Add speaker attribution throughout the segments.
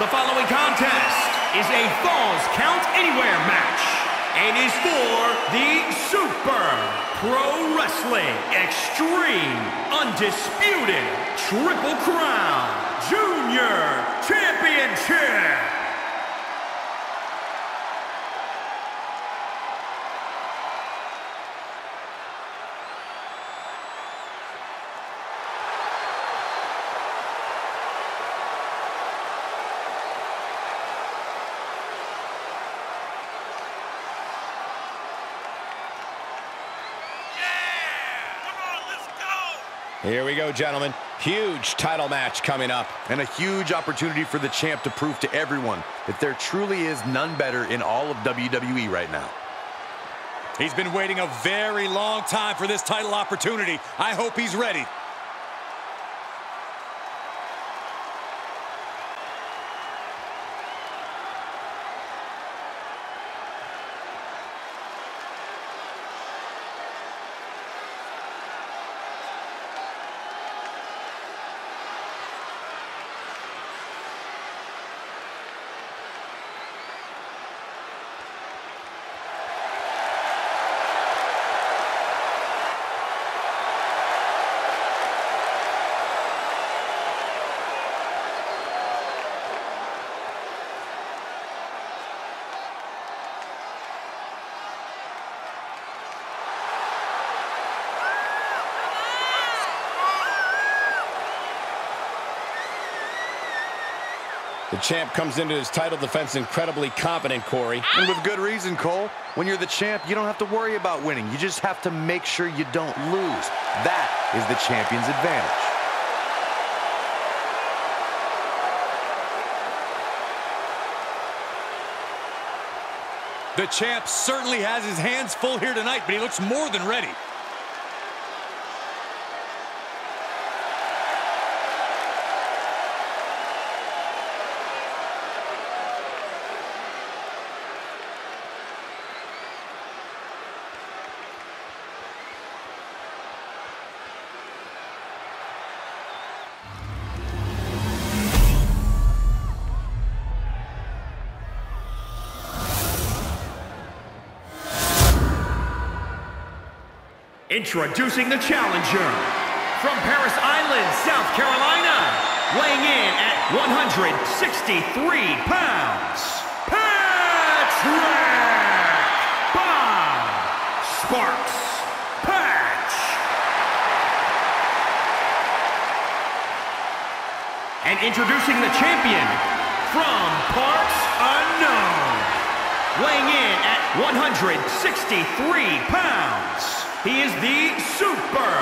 Speaker 1: The following contest is a Falls Count Anywhere match and is for the Super Pro Wrestling Extreme Undisputed Triple Crown Junior Championship.
Speaker 2: Here we go, gentlemen. Huge title match coming up.
Speaker 3: And a huge opportunity for the champ to prove to everyone that there truly is none better in all of WWE right now.
Speaker 4: He's been waiting a very long time for this title opportunity. I hope he's ready.
Speaker 2: The champ comes into his title defense incredibly confident, Corey.
Speaker 3: And with good reason, Cole. When you're the champ, you don't have to worry about winning. You just have to make sure you don't lose. That is the champion's advantage.
Speaker 4: The champ certainly has his hands full here tonight, but he looks more than ready.
Speaker 1: Introducing the challenger from Parris Island, South Carolina, weighing in at 163 pounds, Patrick Bob Sparks Patch. And introducing the champion from Parts Unknown, weighing in at 163 pounds. He is the Super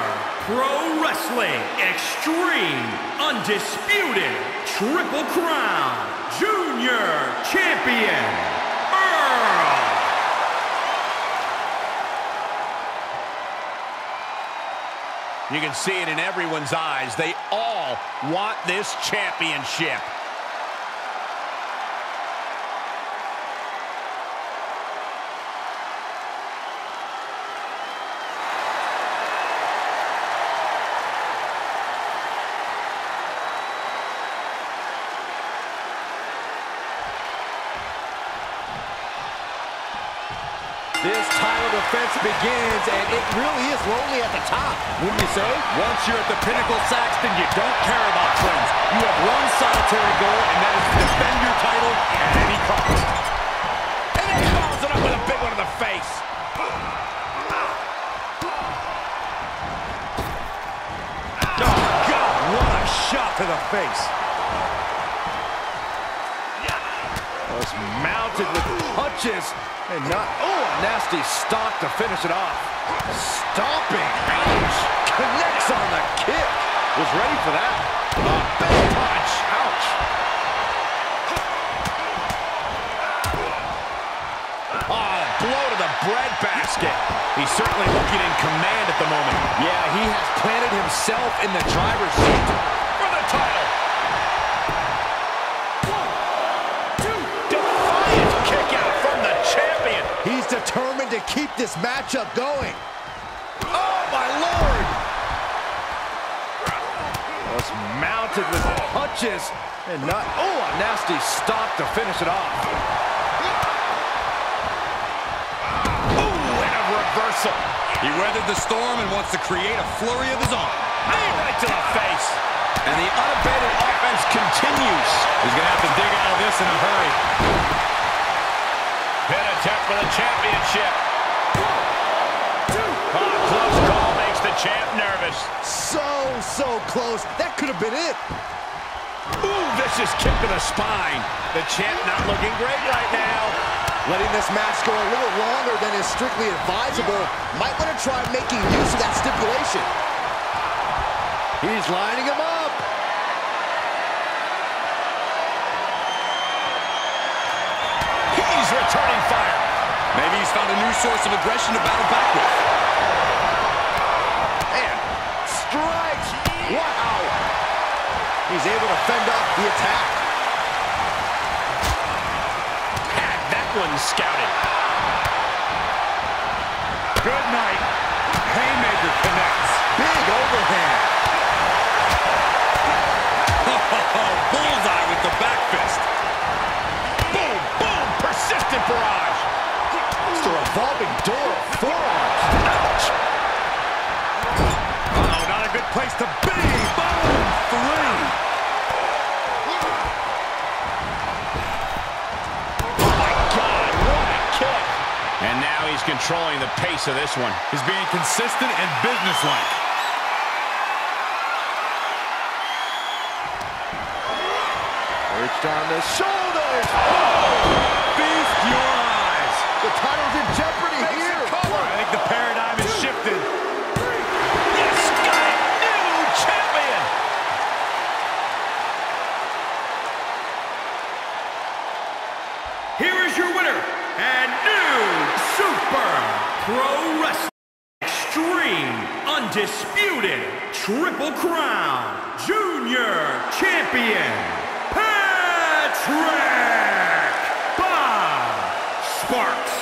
Speaker 1: Pro Wrestling Extreme Undisputed Triple Crown Junior Champion, Earl.
Speaker 2: You can see it in everyone's eyes. They all want this championship.
Speaker 5: This title defense begins, and it really is lonely at the top, wouldn't you say?
Speaker 4: Once you're at the pinnacle, Saxton, you don't care about friends. You have one solitary goal, and that is to defend your title at any cost.
Speaker 2: And then he follows it up with a big one in the face.
Speaker 4: Oh, God, what a shot to the face.
Speaker 5: Was mounted with punches, and not, oh, a nasty stomp to finish it off. Stomping, ouch, connects on the kick. Was ready for that. A big punch, ouch.
Speaker 2: Oh, blow to the breadbasket. He's certainly looking in command at the moment.
Speaker 5: Yeah, he has planted himself in the driver's seat
Speaker 2: For the title.
Speaker 5: He's determined to keep this matchup going. Oh, my Lord! Was mounted with punches, And not, oh, a nasty stop to finish it off.
Speaker 2: Ooh, and a reversal.
Speaker 4: He weathered the storm and wants to create a flurry of his own.
Speaker 2: Knee right to the face.
Speaker 4: And the unabated offense continues. He's going to have to dig out of this in a hurry.
Speaker 2: For the championship. Oh, close call makes the champ nervous.
Speaker 5: So, so close. That could have been it.
Speaker 2: Ooh, vicious kick to the spine. The champ not looking great right now.
Speaker 6: Letting this match go a little longer than is strictly advisable. Might want to try making use of that stipulation.
Speaker 5: He's lining him up.
Speaker 4: Maybe he's found a new source of aggression to battle back with.
Speaker 5: And strikes. Wow.
Speaker 6: He's able to fend off the attack.
Speaker 2: Had that one scouted.
Speaker 4: Good night. Haymaker connects.
Speaker 5: Big overhand.
Speaker 2: Controlling the pace of this one.
Speaker 4: He's being consistent and businesslike.
Speaker 5: Perched on the shoulders. Oh!
Speaker 4: Feast your eyes.
Speaker 5: The title's in jeopardy here.
Speaker 4: I think the paradigm has shifted.
Speaker 2: Yes, got it. New champion.
Speaker 1: Here is your winner and new Super Pro Wrestling Extreme Undisputed Triple Crown Junior Champion, Patrick Bob Sparks.